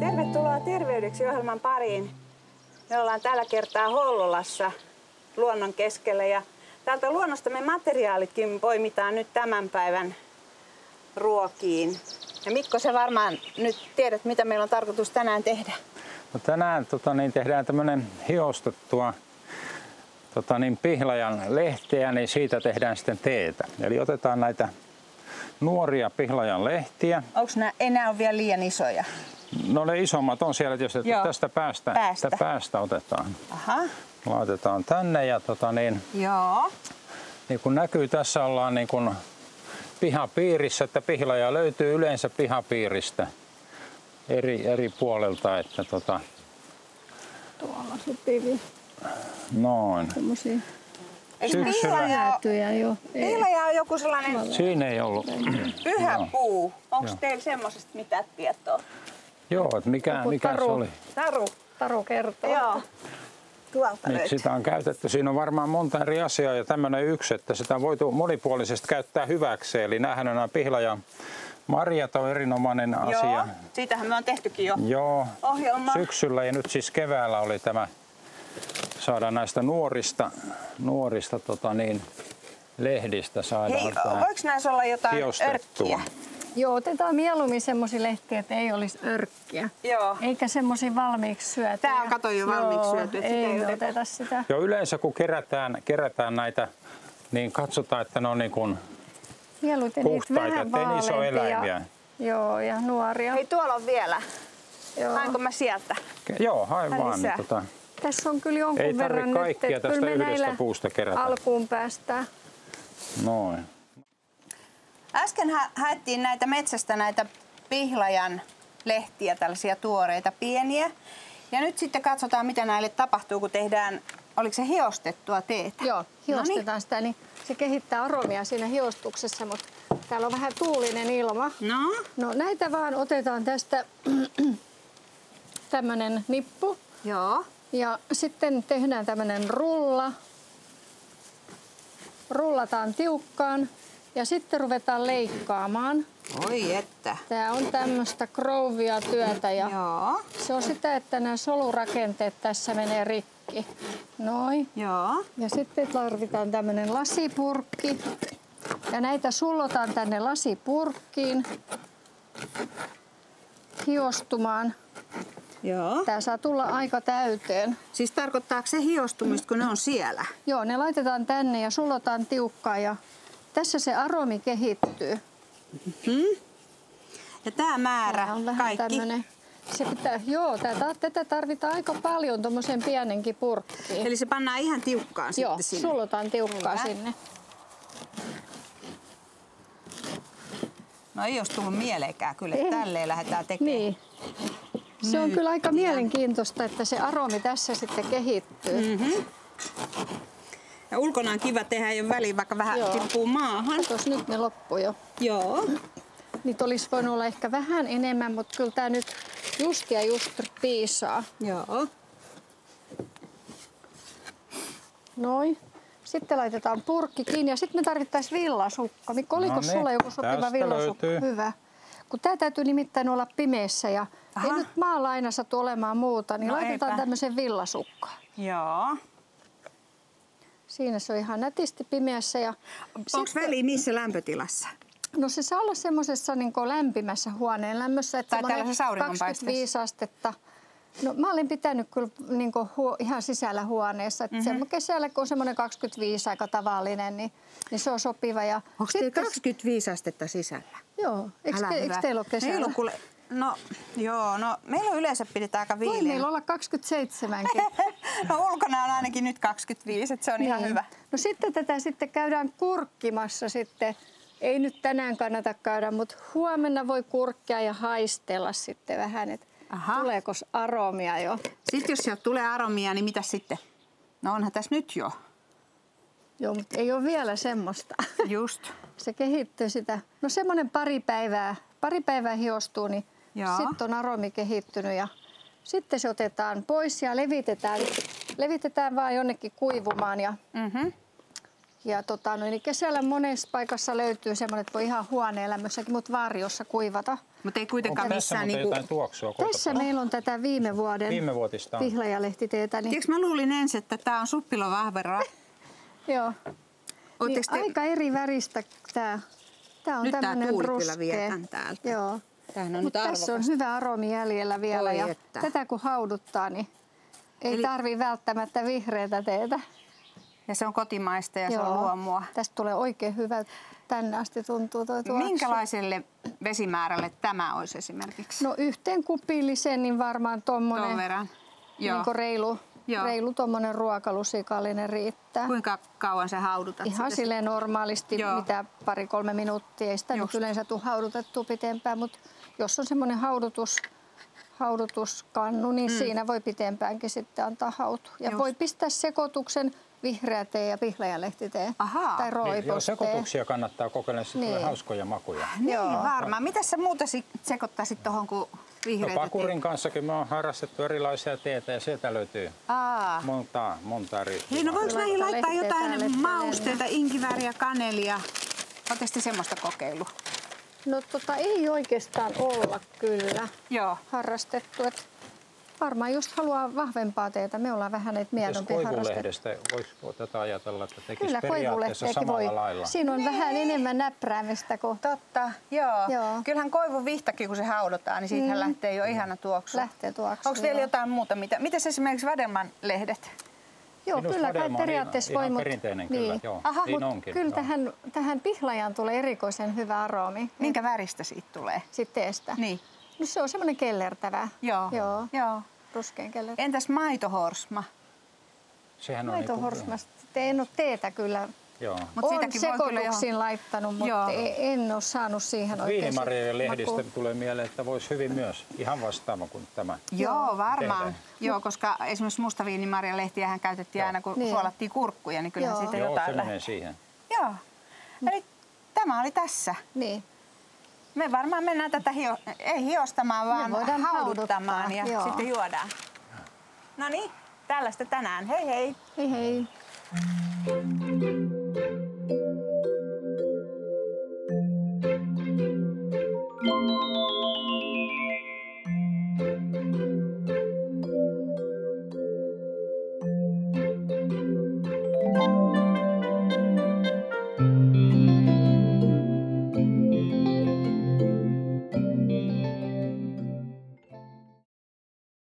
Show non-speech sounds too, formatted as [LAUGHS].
Tervetuloa Terveydeksi ohjelman pariin. Me ollaan tällä kertaa Hollolassa luonnon keskellä ja täältä luonnosta me materiaalitkin poimitaan nyt tämän päivän ruokiin. Ja Mikko, sä varmaan nyt tiedät, mitä meillä on tarkoitus tänään tehdä. No tänään tota, niin tehdään tämmöinen hiostettua tota, niin pihlajan lehteä, niin siitä tehdään sitten teetä. Eli otetaan näitä nuoria pihlajan lehtiä. Onko nämä enää on vielä liian isoja? No ne isommat on siellä tietysti, että Joo. tästä päästä, Päästä. Tästä päästä otetaan. Aha. Laitetaan tänne ja tota, niin, Joo. niin kuin näkyy, tässä ollaan niin kuin pihapiirissä, että pihlaja löytyy yleensä pihapiiristä eri, eri puolelta. Että tota, Tuolla se pivi. noin. Semmosia Eikö Syksyllä. pihlaja, jäätyjä jo. Ei. pihlaja on joku sellainen Siinä ei ollut. pyhä Joo. puu? Onko teillä semmoisesta mitään tietoa? Joo, että mikä, Joku mikä se taru. oli. Taru. Taru kertoo. Joo. Tuolta löytyy. sitä on käytetty. Siinä on varmaan monta eri asiaa ja tämmöinen yksi, että sitä on voitu monipuolisesti käyttää hyväksi. Eli näähän on nämä pihlajan marjat on erinomainen asia. Joo, siitähän me on tehtykin jo. Joo, Ohjelma. syksyllä ja nyt siis keväällä oli tämä saada näistä nuorista, nuorista tota niin, lehdistä saadaan Hei, tämä voiko näissä olla jotain örkkiä? Joo, otetaan mieluummin semmoisia lehtiä, että ei olisi örkkiä. Joo. Eikä semmoisia valmiiksi syötyjä. Tää on, kato, jo valmiiksi Joo, syöty, että sitä Ei ei oteta. oteta sitä. Joo, yleensä kun kerätään, kerätään näitä, niin katsotaan, että ne on niin kuin Mieluiten puhtaita, vähän ettei vaaleampia. eläimiä. Joo, ja nuoria. Hei, tuolla on vielä. Joo. Hainko mä sieltä? Joo, Ai vaan. Niin, tota, Tässä on kyllä jonkun Ei verran kaikkia nyt, tästä kyllä me yhdestä näillä puusta kerätä. Alkuun päästään. noin. Äsken hä- haettiin näitä metsästä näitä pihlajan lehtiä, tällaisia tuoreita pieniä. Ja nyt sitten katsotaan, mitä näille tapahtuu, kun tehdään, oliko se hiostettua teetä? Joo, Noniin. hiostetaan sitä, niin se kehittää aromia siinä hiostuksessa, mutta täällä on vähän tuulinen ilma. No, No näitä vaan otetaan tästä [CLEARS THROAT] tämmönen nippu joo. Ja sitten tehdään tämmönen rulla. Rullataan tiukkaan ja sitten ruvetaan leikkaamaan. Oi että. Tää on tämmöistä krouvia työtä ja Joo, se on sitä, että nämä solurakenteet tässä menee rikki. Noin. joo. Ja sitten tarvitaan tämmöinen lasipurkki. Ja näitä sullotaan tänne lasipurkkiin hiostumaan. Joo. Tää saa tulla aika täyteen. Siis tarkoittaako se hiostumista, kun ne on siellä? Joo, ne laitetaan tänne ja sullotaan tiukkaan ja tässä se aromi kehittyy. Hmm? Ja tämä määrä, Tää on kaikki. tämmönen, se pitää, joo, tätä, tätä tarvitaan aika paljon tuommoisen pienenkin purkkiin. Eli se pannaan ihan tiukkaan joo, sitten sinne. sullotaan tiukkaan Hyvä. sinne. No ei olisi tullut mieleenkään kyllä, että tälleen lähdetään tekemään. Niin. Se on kyllä aika mielenkiintoista, että se aromi tässä sitten kehittyy. Mm-hmm. Ja ulkona on kiva tehdä jo väliin, vaikka vähän Joo. tippuu maahan. Katos, nyt ne loppui jo. Joo. Niitä olisi voinut olla ehkä vähän enemmän, mutta kyllä tämä nyt just ja just piisaa. Joo. Noin. Sitten laitetaan purkki kiinni ja sitten me tarvittaisiin villasukka. Mikko, oliko No niin, sulla joku sopiva tästä villasukka? löytyy. Hyvä. Kun tämä täytyy nimittäin olla pimeässä ja Aha. ei nyt maalla aina satu olemaan muuta, niin No laitetaan eipä. tämmöisen villasukka. Joo. Siinä se on ihan nätisti pimeässä. Ja Onko väliä missä lämpötilassa? No se saa olla semmoisessa niin lämpimässä huoneen lämmössä. Että Tai semmoinen tällaisessa auringonpaisteessa. 25 astetta. No mä olen pitänyt kyllä niin huo, ihan sisällä huoneessa. Että mm-hmm. kesällä kun on semmoinen 25 aika tavallinen, niin, niin se on sopiva. Ja Onko teillä 25 astetta sisällä? Joo, eikö, Älä te, hyvä. eikö teillä ole kesällä? Meillä on kuule, no joo, no meillä on yleensä pidetään aika Voi viileä. meillä olla 27 [LAUGHS] no ulkona on ainakin nyt 25, että se on ihan hyvä. No sitten tätä sitten käydään kurkkimassa sitten. Ei nyt tänään kannata käydä, mutta huomenna voi kurkkia ja haistella sitten vähän, että Aha. tuleeko aromia jo. Sitten jos sieltä tulee aromia, niin mitä sitten? No onhan tässä nyt jo. Joo, mutta ei ole vielä semmoista. [LAUGHS] Just. Se kehittyy sitä. No semmoinen pari päivää, pari päivää hiostuu, niin sitten on aromi kehittynyt ja sitten se otetaan pois ja levitetään, levitetään vaan jonnekin kuivumaan. Ja, Mm-hmm. Ja tota, no, niin kesällä monessa paikassa löytyy semmoinen, että voi ihan huoneelämössäkin, mutta varjossa kuivata. Mutta ei Onko kuitenkaan tässä missään muuten niinku... tuoksua Tässä kotona? meillä on tätä viime vuoden Viime vuotista pihlajalehtiteetä. Niin, Tiedätkö, mä luulin ensin, että tämä on suppilovahvera. [LAUGHS] joo. Niin te... Aika eri väristä tämä. Tämä on Nyt tämmöinen ruskea. täältä. Joo. Tämähän on Mutta nyt tässä on hyvä aromi jäljellä vielä Oi ja että. tätä kun hauduttaa, niin ei Eli... tarvi välttämättä vihreätä teetä. Ja se on kotimaista ja se on luomua. Tästä tulee oikein hyvä. Tänne asti tuntuu tuo tuoksu. Minkälaiselle vesimäärälle tämä olisi esimerkiksi? No yhteen kupilliseen niin varmaan tuommoinen. Joo. niin reilu, Joo. reilu tuommoinen ruokalusikallinen riittää. Kuinka kauan se haudutat? Ihan sitä? silleen normaalisti, Joo. mitä pari-kolme minuuttia. Ei sitä Just. nyt yleensä tule haudutettua pitempään, mutta jos on semmoinen haudutus, haudutuskannu, niin mm. siinä voi pitempäänkin sitten antaa hautua. Ja Just. voi pistää sekoituksen vihreä tee ja pihlajalehtitee Ahaa. tai Niin, joo, rooibostee. sekoituksia kannattaa kokeilla, sitten Niin. tulee hauskoja makuja. Niin, Joo. varmaan. Mitä sä muuta sit sekoittaisit tuohon kuin No, vihreitä? pakurin kanssakin me on harrastettu erilaisia teitä ja sieltä löytyy Aa. monta, monta eri. Hei, no voiko näihin laittaa jotain mausteita, inkivääriä, kanelia? Oletteko te semmoista kokeilu? No tota, ei oikeastaan olla kyllä Joo. harrastettu. Et varmaan just haluaa vahvempaa teetä. Me ollaan vähän näitä harrastettu. koivulehdestä voisi tätä ajatella, että tekisi Kyllä periaatteessa samalla voi. lailla. Siinä on vähän enemmän näpräämistä kuin Totta, joo. Joo. Kyllähän koivun vihtakin, kun se haudotaan, niin siitähän Mm. lähtee jo ihana tuoksu. lähtee tuoksu. Onko vielä jotain muuta? Mitä, mitäs esimerkiksi Vadelman lehdet? Joo, Minusta kyllä kai periaatteessa voi, mutta perinteinen kyllä, joo. Aha, niin mut onkin. kyllä joo. tähän, tähän pihlajaan tulee erikoisen hyvä aromi. Minkä väristä siitä tulee? Sitten teestä. Niin. No se on semmoinen kellertävä. Joo. Joo. Joo. Ruskean kellertävä. Entäs maitohorsma? Sehän on Maitohorsmasta. En ole teetä kyllä. Joo. Mut Olen siitäkin voi kyllä sekoituksiin laittanut, mutta Joo. e- en ole saanut siihen oikein Viinimarjojen lehdistä makua. tulee mieleen, että voisi hyvin myös ihan vastaava kuin tämä. Joo, varmaan. Tehdään. Joo, koska esimerkiksi mustaviinimarjan lehtiähän käytettiin Joo. aina, kun Niin. suolattiin kurkkuja, niin kyllähän Joo. siitä Joo, jotain se menee siihen. Joo. Eli tämä oli tässä. Niin. Me varmaan mennään tätä hio, ei hiostamaan, vaan hauduttamaan hauduttaa, ja joo. sitten juodaan. No niin, tällaista tänään. Hei hei! Hei hei.